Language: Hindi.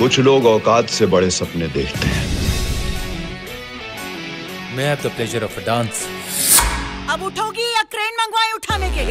कुछ लोग औकात से बड़े सपने देखते हैं। मैं have the pleasure of a dance अब उठोगी या क्रेन मंगवाए उठाने के